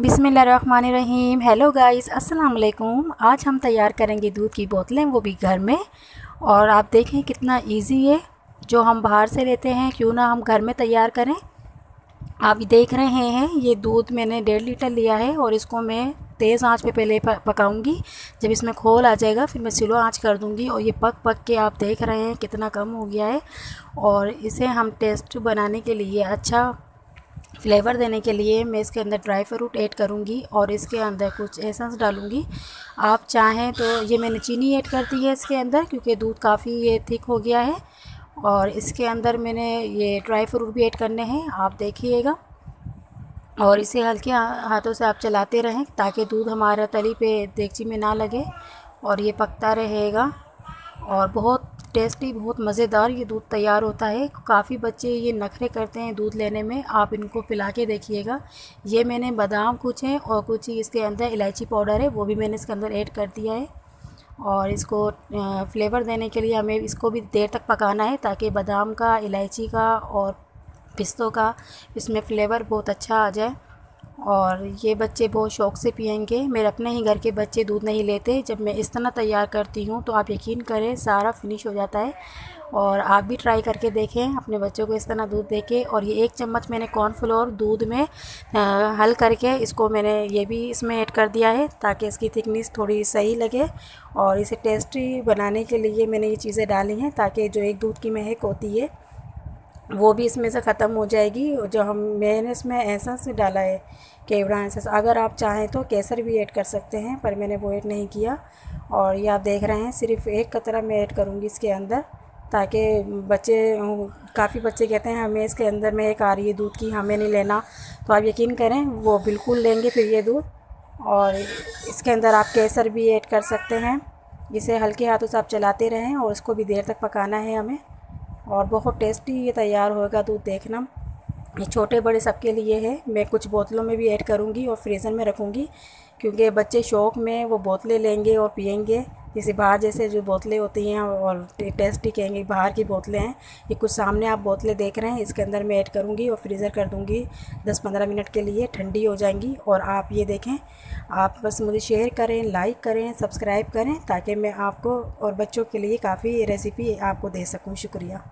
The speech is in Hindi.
बिसमीम हेलो गाइस अस्सलाम वालेकुम आज हम तैयार करेंगे दूध की बोतलें, वो भी घर में। और आप देखें कितना इजी है। जो हम बाहर से लेते हैं, क्यों ना हम घर में तैयार करें। आप देख रहे हैं, ये दूध मैंने डेढ़ लीटर लिया है और इसको मैं तेज़ आँच पे पहले पकाऊँगी। जब इसमें खोल आ जाएगा, फिर मैं स्लो आँच कर दूँगी। और ये पक पक के आप देख रहे हैं, कितना कम हो गया है। और इसे हम टेस्ट बनाने के लिए अच्छा फ्लेवर देने के लिए मैं इसके अंदर ड्राई फ्रूट ऐड करूँगी और इसके अंदर कुछ एसेंस डालूँगी। आप चाहें तो ये मैंने चीनी ऐड कर दी है इसके अंदर क्योंकि दूध काफ़ी ये थिक हो गया है और इसके अंदर मैंने ये ड्राई फ्रूट भी ऐड करने हैं, आप देखिएगा। और इसे हल्के हाथों से आप चलाते रहें ताकि दूध हमारा तली पे देगची में ना लगे और ये पकता रहेगा। और बहुत टेस्टी बहुत मज़ेदार ये दूध तैयार होता है। काफ़ी बच्चे ये नखरे करते हैं दूध लेने में। आप इनको पिला के देखिएगा। ये मैंने बादाम कुछ हैं और कुछ ही इसके अंदर इलायची पाउडर है, वो भी मैंने इसके अंदर ऐड कर दिया है। और इसको फ्लेवर देने के लिए हमें इसको भी देर तक पकाना है ताकि बादाम का, इलायची का और पिस्तों का इसमें फ्लेवर बहुत अच्छा आ जाए। और ये बच्चे बहुत शौक़ से पियेंगे। मेरे अपने ही घर के बच्चे दूध नहीं लेते। जब मैं इस तरह तैयार करती हूँ तो आप यकीन करें, सारा फिनिश हो जाता है। और आप भी ट्राई करके देखें, अपने बच्चों को इस तरह दूध देके। और ये एक चम्मच मैंने कॉर्नफ्लोर दूध में हल करके इसको मैंने ये भी इसमें ऐड कर दिया है, ताकि इसकी थिकनेस थोड़ी सही लगे। और इसे टेस्टी बनाने के लिए मैंने ये चीज़ें डाली हैं, ताकि जो एक दूध की महक होती है वो भी इसमें से ख़त्म हो जाएगी। जो हम, मैंने इसमें ऐसा से डाला है, केवड़ा ऐसा अगर आप चाहें तो केसर भी ऐड कर सकते हैं, पर मैंने वो ऐड नहीं किया। और ये आप देख रहे हैं, सिर्फ़ एक कतरा मैं ऐड करूँगी इसके अंदर, ताकि बच्चे, काफ़ी बच्चे कहते हैं, हमें इसके अंदर में एक आ रही है दूध की, हमें नहीं लेना। तो आप यकीन करें, वो बिल्कुल लेंगे फिर ये दूध। और इसके अंदर आप केसर भी ऐड कर सकते हैं। इसे हल्के हाथों से आप चलाते रहें और इसको भी देर तक पकाना है हमें। और बहुत टेस्टी ये तैयार होगा दूध देखना। ये छोटे बड़े सबके लिए है। मैं कुछ बोतलों में भी ऐड करूँगी और फ्रीज़र में रखूँगी, क्योंकि बच्चे शौक़ में वो बोतलें लेंगे और पियेंगे। जैसे बाहर जैसे जो बोतलें होती हैं और टेस्टी कहेंगे, बाहर की बोतलें हैं, ये कुछ सामने आप बोतलें देख रहे हैं, इसके अंदर मैं ऐड करूँगी और फ्रीज़र कर दूँगी। 10-15 मिनट के लिए ठंडी हो जाएँगी और आप ये देखें आप बस मुझे शेयर करें लाइक करें सब्सक्राइब करें, ताकि मैं आपको और बच्चों के लिए काफ़ी रेसिपी आपको दे सकूँ। शुक्रिया।